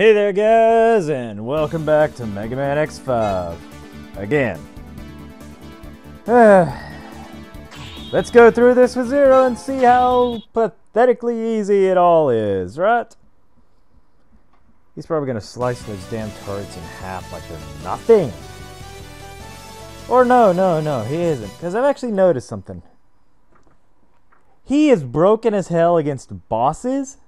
Hey there, guys, and welcome back to Mega Man X5 again. Let's go through this with Zero and see how pathetically easy it all is, right? He's probably gonna slice those damn turrets in half like they're nothing. Or no, no, no, he isn't, because I've actually noticed something. He is broken as hell against bosses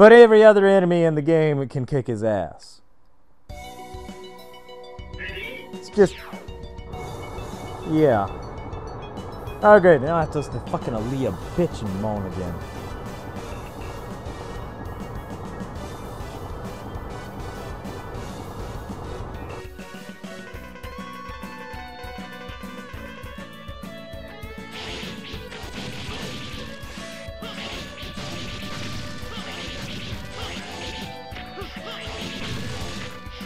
but every other enemy in the game can kick his ass. It's just... Yeah. Oh great, now I have to fucking Aaliyah bitch and moan again.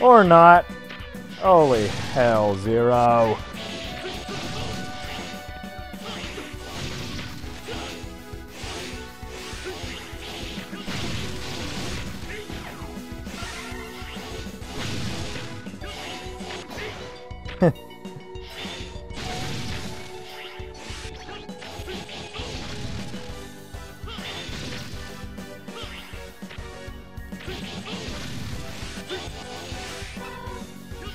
Or not. Holy hell, Zero.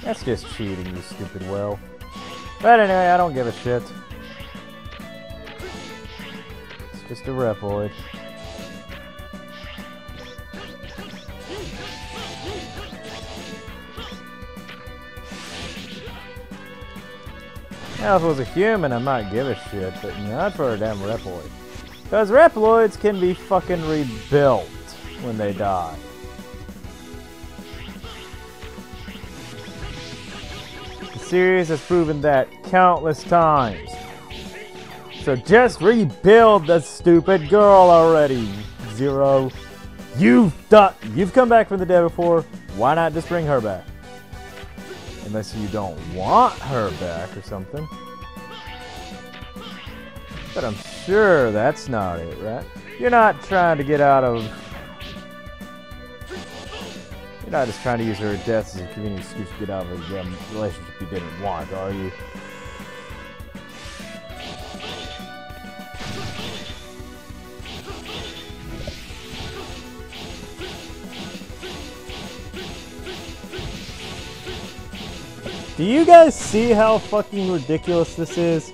That's just cheating, you stupid well. But anyway, I don't give a shit. It's just a Reploid. Now, if it was a human, I might give a shit, but not for a damn Reploid. Because Reploids can be fucking rebuilt when they die. Series has proven that countless times. So just rebuild the stupid girl already, Zero. You've done, you've come back from the dead before. Why not just bring her back? Unless you don't want her back or something. But I'm sure that's not it, right? You're not trying to get out of you're not just trying to use her death as a convenient excuse to get out of a relationship you didn't want, are you? Do you guys see how fucking ridiculous this is?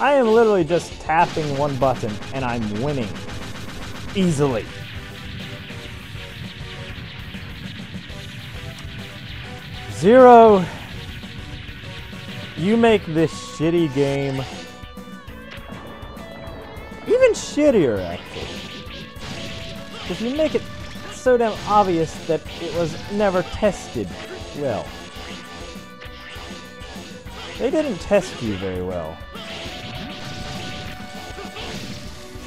I am literally just tapping one button and I'm winning. Easily. Zero, you make this shitty game even shittier, actually. Because you make it so damn obvious that it was never tested well. They didn't test you very well.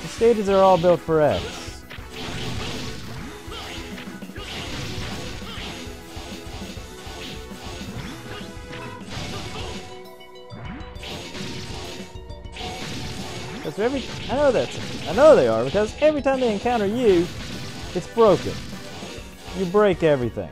The stages are all built for X. Because every I know that I know they are because every time they encounter you, it's broken. You break everything.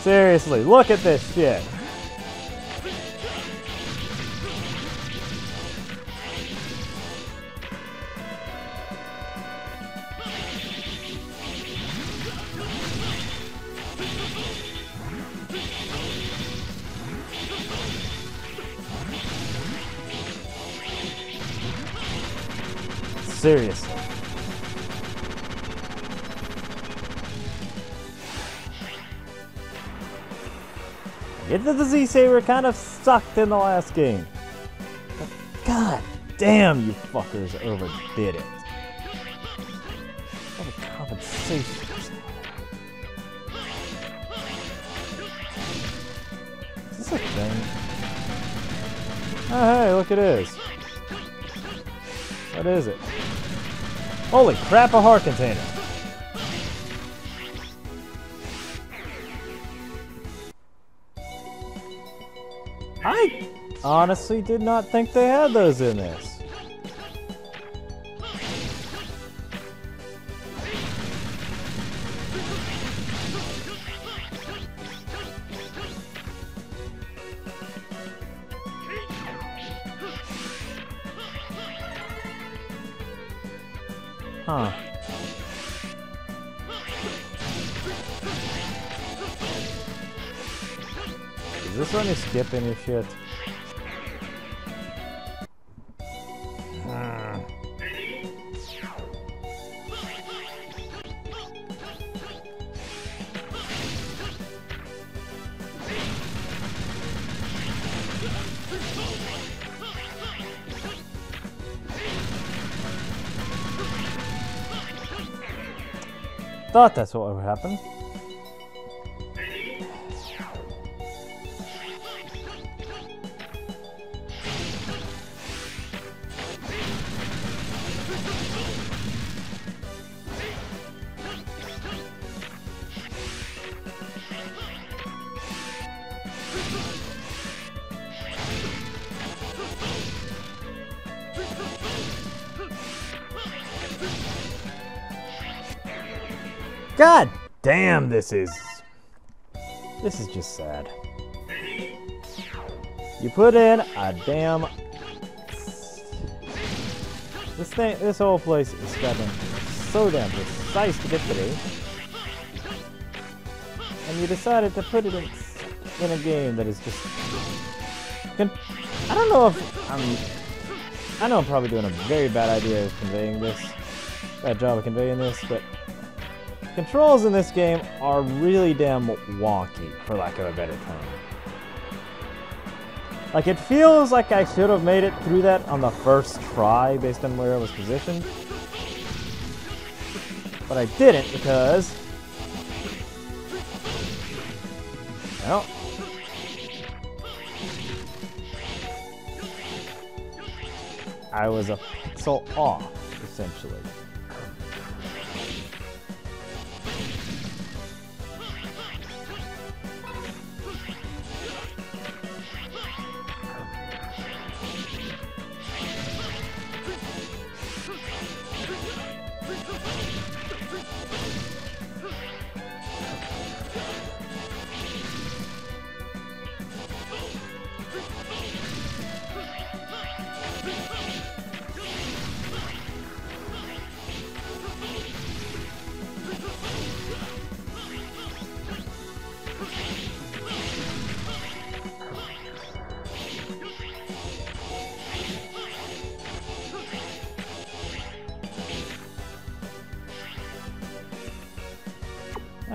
Seriously, look at this shit. Seriously. Get to the Z Saber kind of sucked in the last game. But God damn, you fuckers overdid it. What a compensation. Is this a thing? Oh hey, look it is. What is it? Holy crap, a heart container. I honestly did not think they had those in this. Huh. Does this one skip any shit? Thought that's what would happen. God damn, mm. this is. This is just sad. You put in a damn. This thing, this whole place is goddamn so damn precise to get through. And you decided to put it in, in a game that is just. I don't know if I'm. I know I'm probably doing a very bad idea of conveying this. Bad job of conveying this, but Controls in this game are really damn wonky, for lack of a better term. Like, it feels like I should have made it through that on the first try based on where I was positioned. But I didn't because... Well... I was a pixel off, essentially.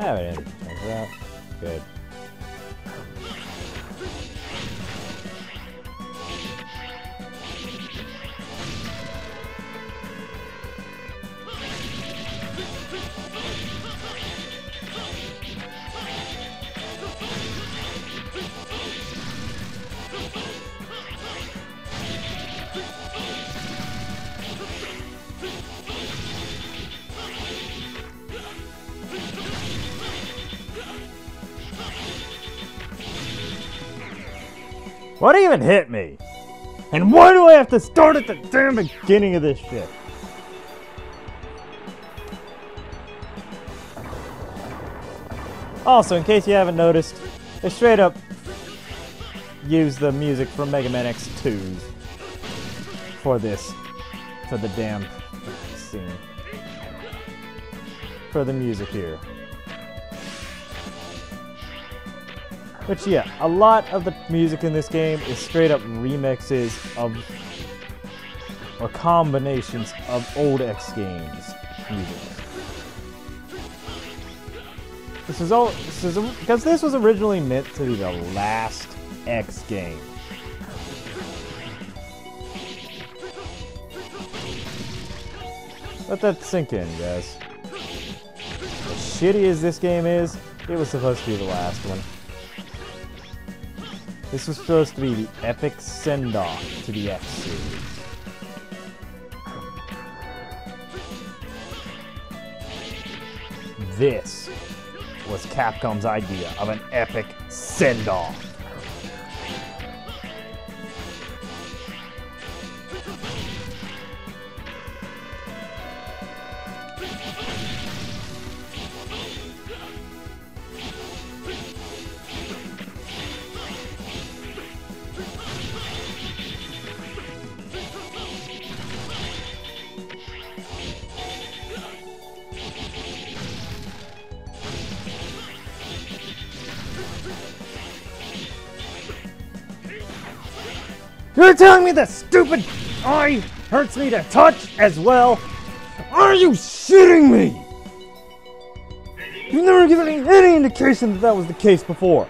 I haven't change that. Good. What even hit me? And why do I have to start at the damn beginning of this shit? Also, in case you haven't noticed, they straight up use the music from Mega Man X2 for this, for the damn scene. For the music here. Which, yeah, a lot of the music in this game is straight up remixes of, or combinations of old X games music. This is all, this is, because this was originally meant to be the last X game. Let that sink in, guys. As shitty as this game is, it was supposed to be the last one. This was supposed to be the epic send-off to the X series. This was Capcom's idea of an epic send-off. You're telling me that stupid eye hurts me to touch as well? Are you shitting me? You've never given me any indication that that was the case before.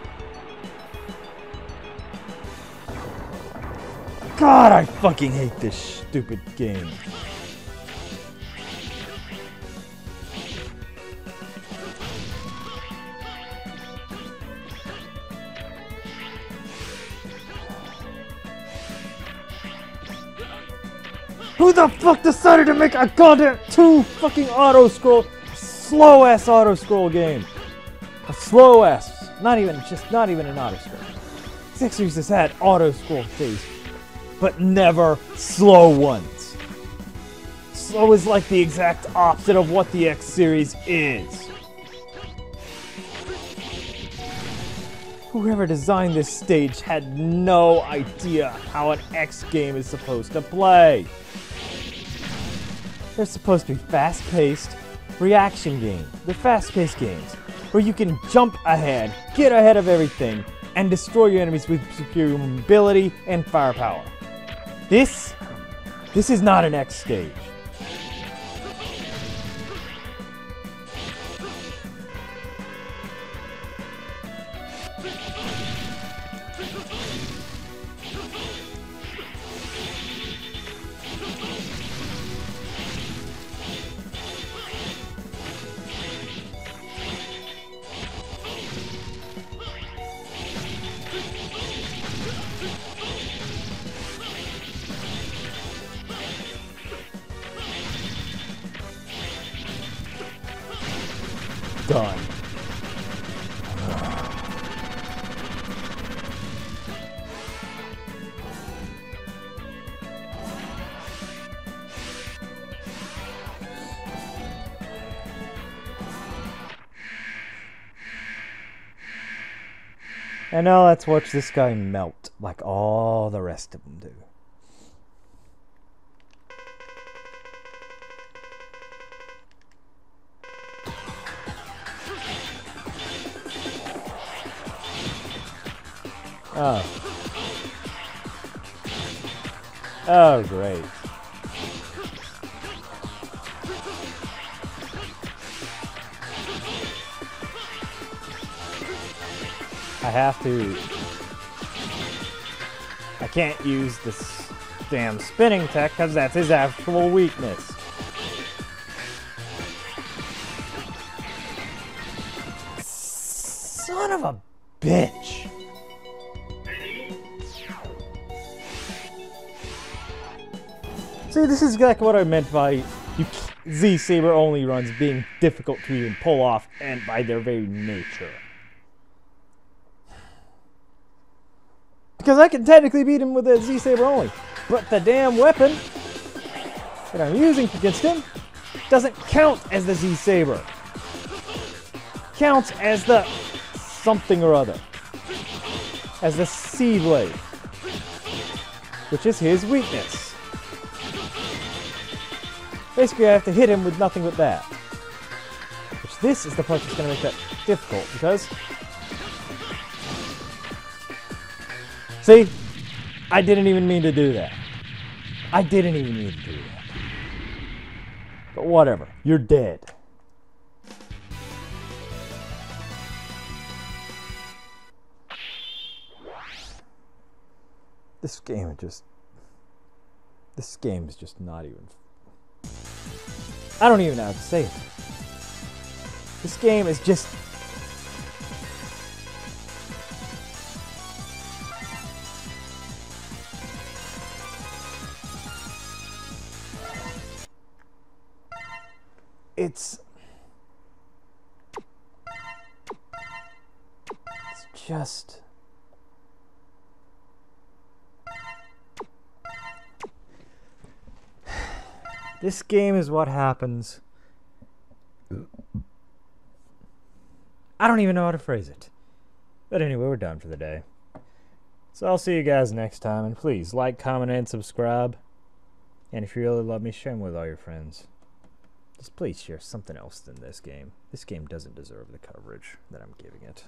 God, I fucking hate this stupid game. Who the fuck decided to make a goddamn two fucking auto scroll, slow ass auto scroll game? A slow ass, not even just not even an auto scroll. Sixers has had auto scroll days, but never slow ones. Slow is like the exact opposite of what the X series is. Whoever designed this stage had no idea how an X game is supposed to play. They're supposed to be fast-paced reaction games. They're fast-paced games where you can jump ahead, get ahead of everything, and destroy your enemies with superior mobility and firepower. This, this is not an X stage. And now let's watch this guy melt like all the rest of them do. Oh. Oh, great. I have to... I can't use this damn spinning tech because that's his actual weakness. Son of a bitch. See, this is exactly what I meant by you Z Saber only runs being difficult to even pull off, and by their very nature. Because I can technically beat him with a Z Saber only, but the damn weapon that I'm using against him doesn't count as the Z Saber. Counts as the something or other, as the Seed Blade, which is his weakness. Basically, I have to hit him with nothing but that. Which this is the part that's going to make that difficult, because... See? I didn't even mean to do that. I didn't even mean to do that. But whatever. You're dead. This game is just... This game is just not even I don't even know how to say it. This game is just... This game is what happens. I don't even know how to phrase it. But anyway, we're done for the day. So I'll see you guys next time, and please like, comment, and subscribe. And if you really love me, share them with all your friends. Just please share something else than this game. This game doesn't deserve the coverage that I'm giving it.